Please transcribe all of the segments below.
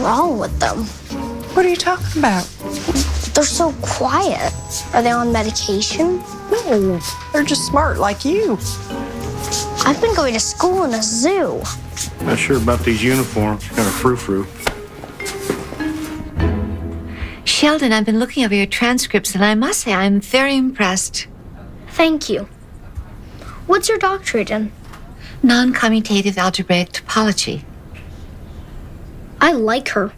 wrong with them? What are you talking about? They're so quiet. Are they on medication? No, they're just smart like you. I've been going to school in a zoo. Not sure about these uniforms. Kind of frou-frou. Sheldon, I've been looking over your transcripts, and I must say I'm very impressed. Thank you. What's your doctorate in? Non commutative algebraic topology. I like her.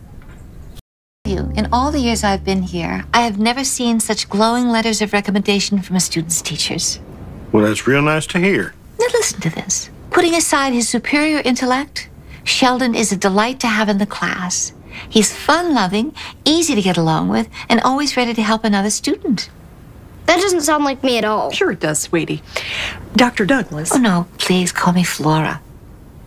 You, in all the years I've been here, I have never seen such glowing letters of recommendation from a student's teachers. Well, that's real nice to hear. Now listen to this. Putting aside his superior intellect, Sheldon is a delight to have in the class. He's fun loving, easy to get along with, and always ready to help another student. That doesn't sound like me at all. Sure it does, sweetie. Dr. Douglas. Oh no, please call me Flora.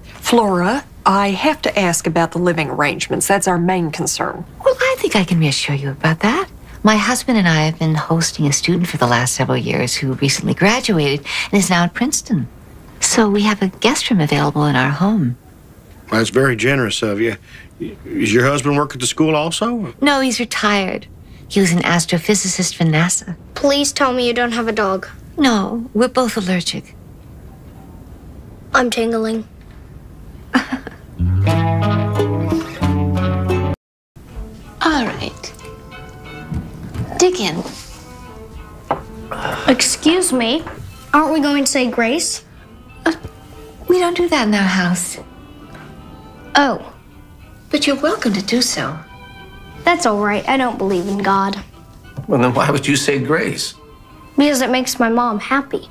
Flora, I have to ask about the living arrangements. That's our main concern. Well, I think I can reassure you about that. My husband and I have been hosting a student for the last several years who recently graduated and is now at Princeton. So we have a guest room available in our home. Well, that's very generous of you. Is your husband work at the school also? No, he's retired. He was an astrophysicist for NASA. Please tell me you don't have a dog. No, we're both allergic. I'm tingling. Dig in. Excuse me. Aren't we going to say grace? Uh, we don't do that in our house. Oh, But you're welcome to do so. that's all right. I don't believe in God. Well, then why would you say grace? Because it makes my mom happy.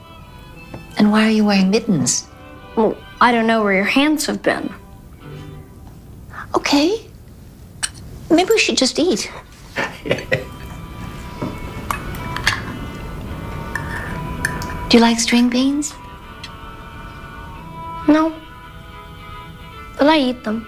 And why are you wearing mittens? Well, I don't know where your hands have been. Okay. Maybe we should just eat. Do you like string beans? No. But I eat them.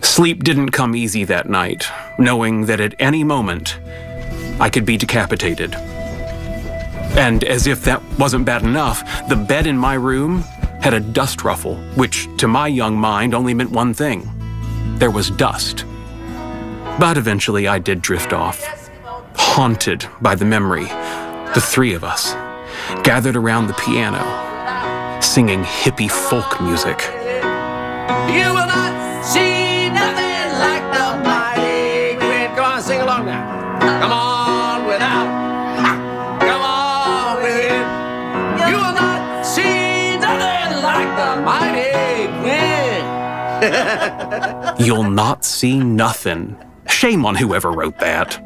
Sleep didn't come easy that night, knowing that at any moment I could be decapitated. And as if that wasn't bad enough, the bed in my room had a dust ruffle, which to my young mind only meant one thing there was dust. But eventually I did drift off, haunted by the memory, the three of us, gathered around the piano, singing hippie folk music. You will not see You'll not see nothing. Shame on whoever wrote that.